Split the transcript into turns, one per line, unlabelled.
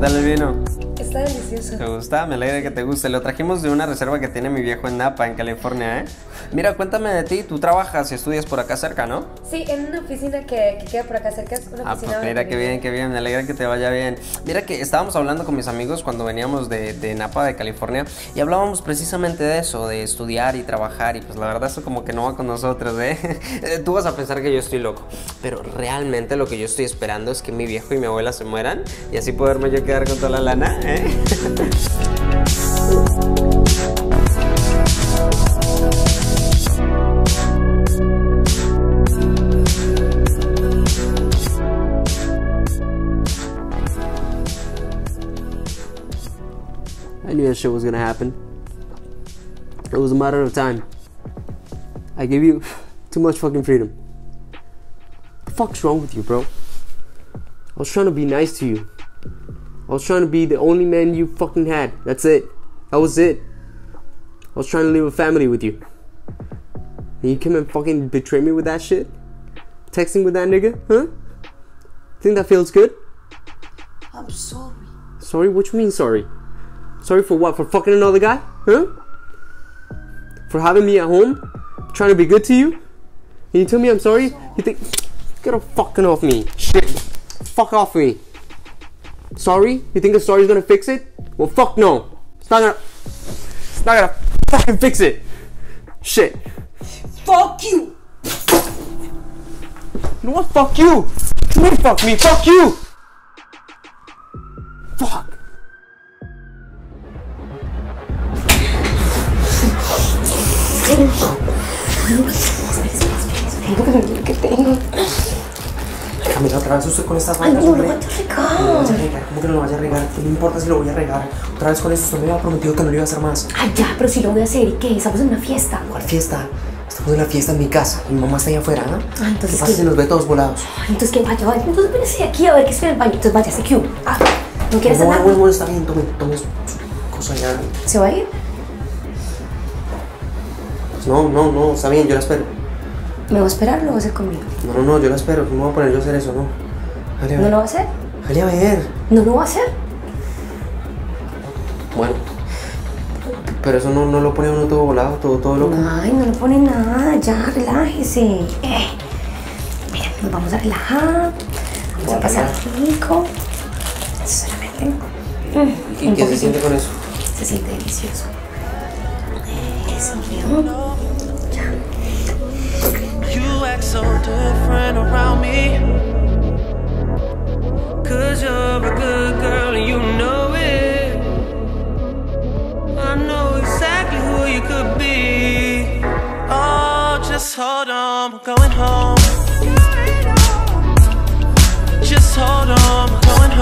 ¿Qué vino?
Está delicioso.
¿Te gusta? Me alegra que te guste. Lo trajimos de una reserva que tiene mi viejo en Napa, en California, ¿eh? Mira, cuéntame de ti. Tú trabajas y estudias por acá cerca, ¿no?
Sí, en una oficina que, que queda por acá cerca. Es una
Ah,
oficina
pues mira, qué bien, qué bien. Me alegra que te vaya bien. Mira que estábamos hablando con mis amigos cuando veníamos de, de Napa, de California, y hablábamos precisamente de eso, de estudiar y trabajar. Y pues la verdad, eso como que no va con nosotros, ¿eh? Tú vas a pensar que yo estoy loco. Pero realmente lo que yo estoy esperando es que mi viejo y mi abuela se mueran y así poderme yo quedar con toda la lana, ¿eh? I knew that shit was gonna happen. It was a matter of time. I gave you too much fucking freedom. The fuck's wrong with you, bro? I was trying to be nice to you. I was trying to be the only man you fucking had. That's it. That was it. I was trying to leave a family with you. And you come and fucking betray me with that shit? Texting with that nigga? Huh? Think that feels good?
I'm sorry.
Sorry? What you mean sorry? Sorry for what? For fucking another guy? Huh? For having me at home? Trying to be good to you? And you tell me I'm sorry? You think get a fucking off me. Shit. Fuck off me. Sorry? You think a sorry's gonna fix it? Well fuck no. It's not gonna It's not gonna fucking fix it. Shit.
Fuck you!
You know what? Fuck you! You fuck me, fuck you! Fuck! Camila, otra vez usted con estas
Ay,
vainas,
no, no
hombre.
me te
No lo vaya a
regar.
regar, ¿cómo que no lo vaya a regar? ¿Qué me importa si lo voy a regar? Otra vez con esto, usted me había prometido que no lo iba a hacer más.
Ay, ya, pero si lo voy a hacer. ¿Y qué? Estamos en una fiesta.
¿Cuál fiesta? Estamos en la fiesta en mi casa. Mi mamá está allá afuera, ¿no?
Ah, entonces,
¿Qué pasa si nos ve todos volados?
Ay, entonces que vaya, vaya. Entonces vénse aquí a ver qué espera en el baño. Entonces váyase, Q. Ah, ¿no quieres
No,
hacer
no,
nada?
no, está bien, tome, tome su cosa ya.
¿Se va a ir?
No, no, no, está bien, yo la espero.
¿Me va a esperar o lo va a hacer conmigo?
No, no, no, yo la espero. Me voy a poner yo a hacer eso, no. Dale a
¿No lo va a hacer?
Dale a ver.
¿No lo va a hacer?
Bueno. Pero eso no, no lo pone uno todo volado, todo, todo loco.
Ay, no le pone nada, ya, relájese. Eh, mira, nos vamos a relajar, vamos a pasar rico. Solamente. mm,
¿Y qué se siente con eso?
Se siente delicioso. Eso, ¿no?
So different around me. Cause you're a good girl and you know it. I know exactly who you could be. Oh, just hold on, we're going home. Just hold on, we're going home.